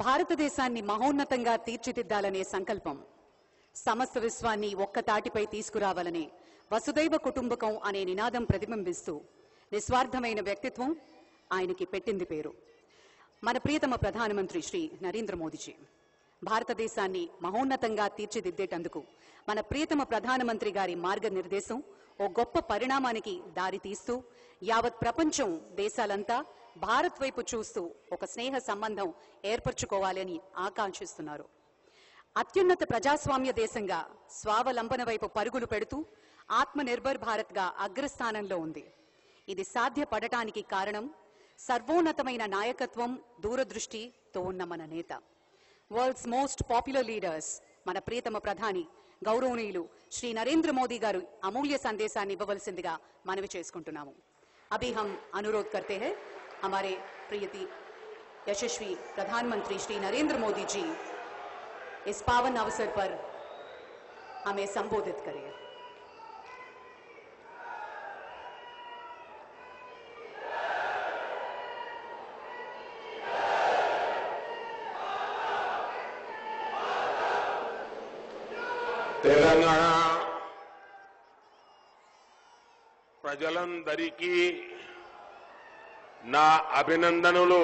భారతదేశాన్ని మహోన్నతంగా తీర్చిదిద్దాలనే సంకల్పం. సమస్త విశ్వాన్ని ఒక్క తాటిపై తీసుకురావాలనే వసుదైవ కుటుంబకం అనే నినాదం ప్రతిబింబిస్తూ నిస్వార్థమైన వ్యక్తిత్వం ఆయనకి పెట్టింది పేరు. మన ప్రియతమ ప్రధానమంత్రి శ్రీ నరేంద్ర మోదీజీ భారతదేశాన్ని మహోన్నతంగా తీర్చిదిద్దేటందుకు మన ప్రియతమ ప్రధానమంత్రి గారి మార్గనిర్దేశం ఓ గొప్ప పరిణామానికి దారి తీస్తూ యావత్ ప్రపంచం దేశాలంతా భారత్ వైపు చూస్తూ ఒక స్నేహ సంబంధం ఏర్పరచుకోవాలని ఆకాంక్షిస్తున్నారు. అత్యున్నత ప్రజాస్వామ్య దేశంగా స్వావలంబన వైపు పరుగులు పెడుతూ ఆత్మనిర్భర్ భారత్గా అగ్రస్థానంలో ఉంది. ఇది సాధ్యపడటానికి కారణం సర్వోన్నతమైన నాయకత్వం దూరదృష్టితో ఉన్న మన నేత. వరల్డ్స్ మోస్ట్ పాపులర్ లీడర్స్ మన ప్రియతమ ప్రధాని గౌరవనీయులు శ్రీ నరేంద్ర మోదీ గారు అమూల్య సందేశాన్ని ఇవ్వవలసిందిగా మనవి చేసుకుంటున్నాము. అభి హం అనురోధ్ కర్తే హే. हमारे प्रियति यशस्वी प्रधानमंत्री श्री नरेंद्र मोदी जी इस पावन अवसर पर हमें संबोधित करें। तेलंगाना प्रजलन दरी की నా అభినందనలు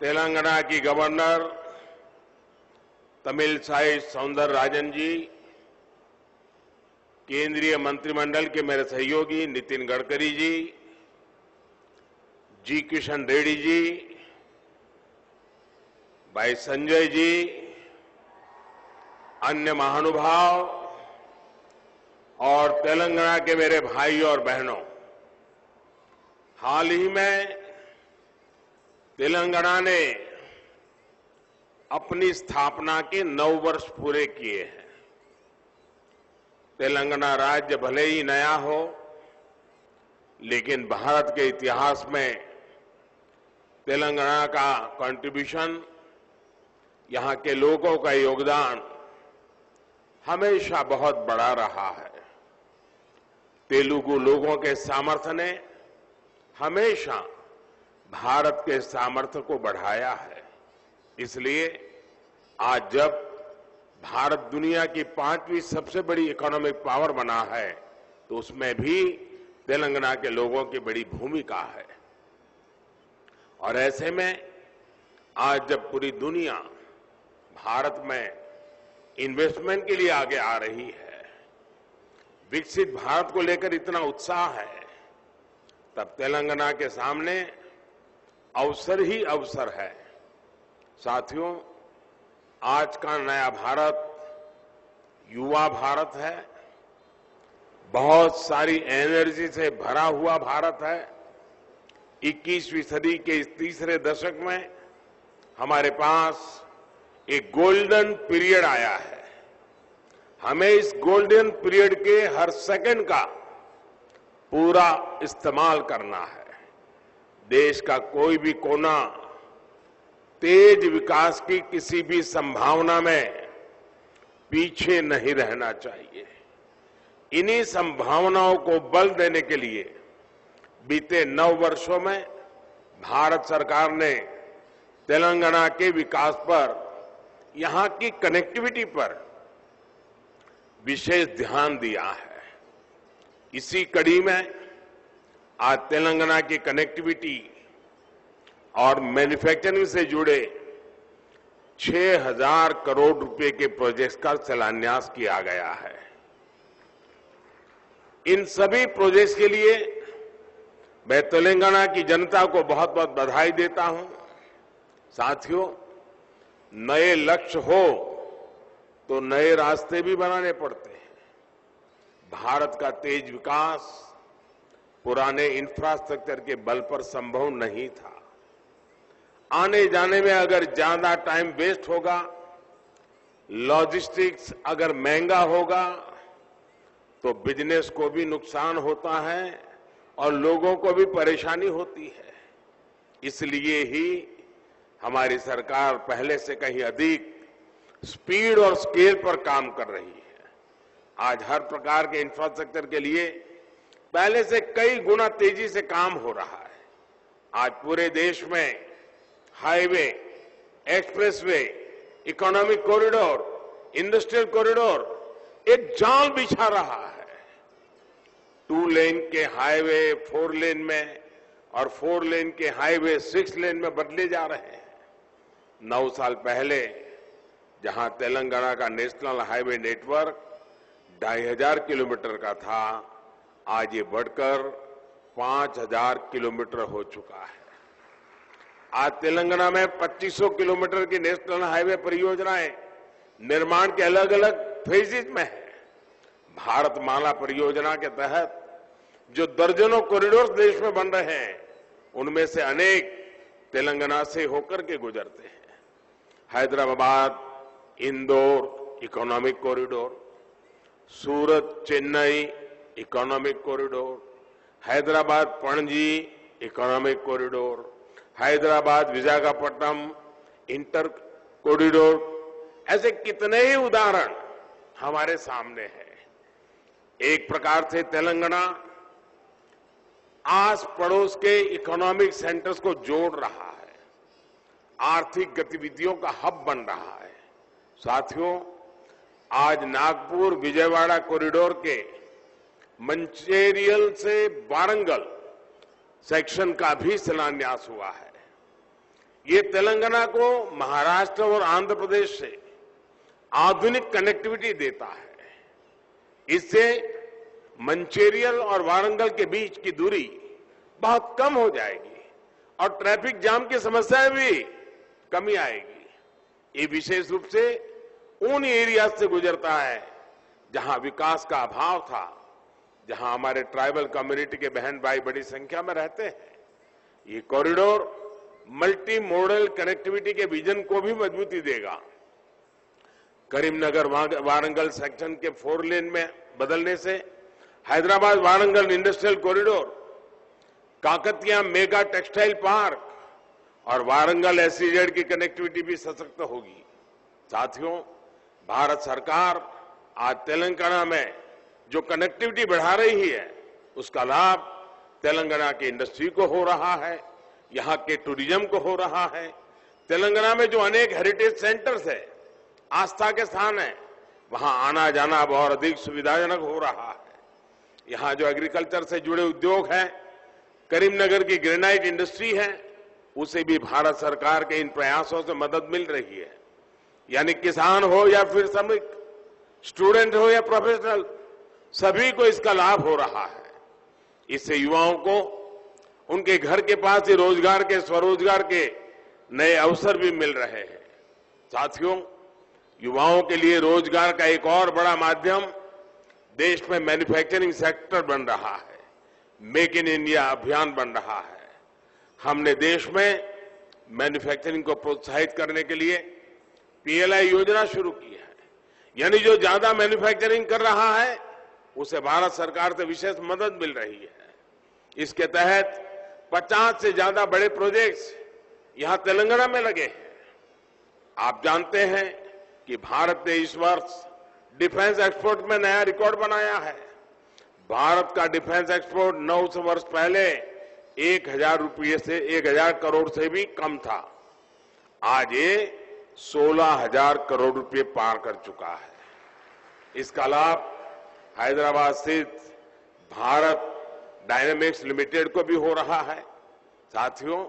तेलंगाना की governor Tamilisai Soundararajan ji केंद्रीय मंत्रिमंडल के मेरे सहयोगी नितिन गडकरी जी जी किशन रेड्डी जी भाई संजय जी अन्य महानुभाव और तेलंगाना के मेरे भाई और बहनों, हाल ही में तेलंगाना ने अपनी स्थापना के नौ वर्ष पूरे किए हैं। तेलंगाना राज्य भले ही नया हो, लेकिन भारत के इतिहास में तेलंगाना का कंट्रीब्यूशन यहाँ के लोगों का योगदान हमेशा बहुत बड़ा रहा है। तेलुगु लोगों के सामर्थ्य ने हमेशा भारत के सामर्थ्य को बढ़ाया है। इसलिए आज जब भारत दुनिया की पांचवी सबसे बड़ी इकोनॉमिक पावर बना है तो उसमें भी तेलंगाना के लोगों की बड़ी भूमिका है। और ऐसे में आज जब पूरी दुनिया भारत में इन्वेस्टमेंट के लिए आगे आ रही है विकसित भारत को लेकर इतना उत्साह है, तब तेलंगाना के सामने अवसर ही अवसर है। साथियों, आज का नया भारत, युवा भारत है। बहुत सारी एनर्जी से भरा हुआ भारत है। 21वीं सदी के इस तीसरे दशक में हमारे पास एक गोल्डन पीरियड आया है। हमें इस गोल्डन पीरियड के हर सेकंड का पूरा इस्तेमाल करना है। देश का कोई भी कोना तेज विकास की किसी भी संभावना में पीछे नहीं रहना चाहिए। इन्हीं संभावनाओं को बल देने के लिए बीते नौ वर्षों में भारत सरकार ने तेलंगाना के विकास पर, यहाँ की कनेक्टिविटी पर विशेष ध्यान दिया है। इसी कड़ी में आज तेलंगाना की कनेक्टिविटी और मैन्युफैक्चरिंग से जुड़े 6000 करोड़ रुपए के प्रोजेक्ट्स का शिलान्यास किया गया है। इन सभी प्रोजेक्ट्स के लिए मैं तेलंगाना की जनता को बहुत बहुत बधाई देता हूँ। साथियों, नए लक्ष्य हो तो नए रास्ते भी बनाने पड़ते हैं। भारत का तेज विकास पुराने इंफ्रास्ट्रक्चर के बल पर संभव नहीं था। आने जाने में अगर ज़्यादा टाइम वेस्ट होगा लॉजिस्टिक्स अगर महँगा होगा तो बिज़नेस को भी नुकसान होता है और लोगों को भी परेशानी होती है। इसलिए ही हमारी सरकार पहले से कहीं अधिक स्पीड और स्केल पर काम कर रही है। आज हर प्रकार के इंफ्रास्ट्रक्चर के लिए पहले से कई गुना तेज़ी से काम हो रहा है। आज पूरे देश में highway expressway economic corridor industrial corridor एक जाल बिछा रहा है। टू लेन के हाईवे फोर लेन में और फोर लेन के हाईवे सिक्स लेन में बदले जा रहे हैं। नौ साल पहले जहाँ तेलंगाना का नेशनल हाईवे नेटवर्क ढाई हज़ार किलोमीटर का था, आज ये बढ़कर पाँच हज़ार किलोमीटर हो चुका है। आज तेलंगाना में 2500 किलोमीटर की नेशनल हाईवे परियोजनाएँ निर्माण के अलग अलग फेजेज में है। भारत माला परियोजना के तहत जो दर्जनों कॉरिडोर देश में बन रहे हैं, उनमें से अनेक तेलंगाना से होकर के गुजरते हैं। Hyderabad Indore economic corridor Surat Chennai economic corridor Hyderabad Panaji economic corridor Hyderabad Visakhapatnam inter corridor ऐसे कितने ही उदाहरण हमारे सामने हैं। एक प्रकार से तेलंगाना आस पड़ोस के इकोनॉमिक सेंटर्स को जोड़ रहा है। आर्थिक गतिविधियों का हब बन रहा है। साथियों, आज नागपुर विजयवाड़ा कॉरिडोर के मंचेरियल से वारंगल सेक्शन का भी शिलान्यास हुआ है। ये तेलंगाना को महाराष्ट्र और आंध्र प्रदेश से आधुनिक कनेक्टिविटी देता है। इससे मंचेरियल और वारंगल के बीच की दूरी बहुत कम हो जाएगी और ट्रैफ़िक जाम की समस्याएँ भी कमी आएगी। ये विशेष रूप से उन एरिया से गुजरता है, जहाँ विकास का अभाव था, जहाँ हमारे ट्राइबल कम्युनिटी के बहन भाई बड़ी संख्या में रहते हैं। ये कॉरिडोर मल्टी मॉडल कनेक्टिविटी के विजन को भी मजबूती देगा। करीमनगर वारंगल सेक्शन के फोर लेन में बदलने से Hyderabad, Warangal industrial corridor Kakatiya mega textile park और वारंगल एसईजेड की कनेक्टिविटी भी सशक्त होगी। साथियों भारत सरकार आज तेलंगाना में जो कनेक्टिविटी बढ़ा रही है, उसका लाभ तेलंगाना की इंडस्ट्री को हो रहा है, यहाँ के टूरिज़्म को हो रहा है। तेलंगाना में जो अनेक हेरिटेज सेंटर्स है, आस्था के स्थान है, वहाँ आना जाना और अधिक सुविधाजनक हो रहा है। यहाँ जो एग्रीकल्चर से जुड़े उद्योग हैं, करीमनगर की ग्रेनाइट इंडस्ट्री है, उसे भी भारत सरकार के इन प्रयासों से मदद मिल रही है। यानी किसान हो या फिर श्रमिक, स्टूडेंट हो या प्रोफेशनल, सभी को इसका लाभ हो रहा है। इससे युवाओं को, उनके घर के पास ही रोज़गार के, स्वरोजगार के नए अवसर भी मिल रहे हैं। साथियों, युवाओं के लिए रोज़गार का एक और बड़ा माध्यम देश में मैन्युफैक्चरिंग सेक्टर बन रहा है। मेक इन इंडिया अभियान बन रहा है। हमने देश में मैन्युफैक्चरिंग को प्रोत्साहित करने के लिए पीएलआई योजना शुरू की है। यानी जो ज़्यादा मैन्युफैक्चरिंग कर रहा है, उसे भारत सरकार से विशेष मदद मिल रही है। इसके तहत 50 से ज़्यादा बड़े प्रोजेक्ट्स यहाँ तेलंगाना में लगे हैं। आप जानते हैं कि भारत ने इस वर्ष डिफेंस एक्सपोर्ट में नया रिकॉर्ड बनाया है। भारत का डिफेंस एक्सपोर्ट नौ सौ वर्ष पहले एक हज़ार रुपये से एक हज़ार करोड़ से भी कम था। आज ये सोलह हज़ार करोड़ रुपए पार कर चुका है। इसका लाभ हैदराबाद स्थित भारत डायनेमिक्स लिमिटेड को भी हो रहा है। साथियों,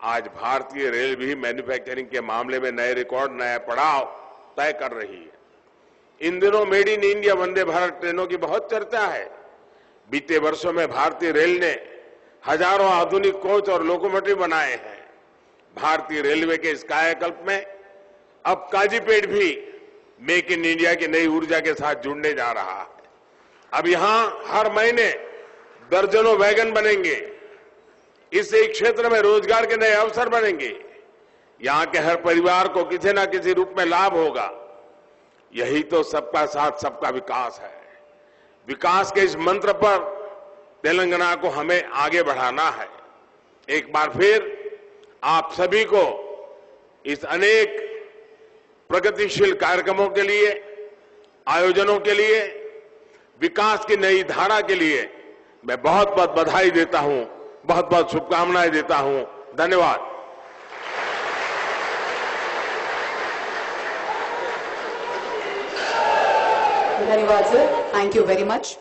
आज भारतीय रेल भी मैन्युफैक्चरिंग के मामले में नए रिकॉर्ड, नया पड़ाव तय कर रही है। इन दिनों made in India Vande Bharat ट्रेनों की बहुत चर्चा है। बीते वर्षों में भारतीय रेल ने हज़ारों आधुनिक कोच और लोकोमोटिव बनाए हैं। भारतीय रेलवे के इस कायाकल्प में अब काजीपेट भी मेक इन इंडिया की नई ऊर्जा के साथ जुड़ने जा रहा है। अब यहाँ हर महीने दर्जनों वैगन बनेंगे। इससे क्षेत्र में रोज़गार के नए अवसर बनेंगे। यहाँ के हर परिवार को किसी न किसी रूप में लाभ होगा। यही तो सबका साथ सबका विकास है। विकास के इस मंत्र पर तेलंगाना को हमें आगे बढ़ाना है। एक बार फिर आप सभी को इस अनेक प्रगतिशील कार्यक्रमों के लिए, आयोजनों के लिए, विकास की नई धारा के लिए मैं बहुत बहुत बधाई देता हूँ बहुत बहुत शुभकामनाएँ देता हूँ। धन्यवाद। धन्यवाद sir thank you very much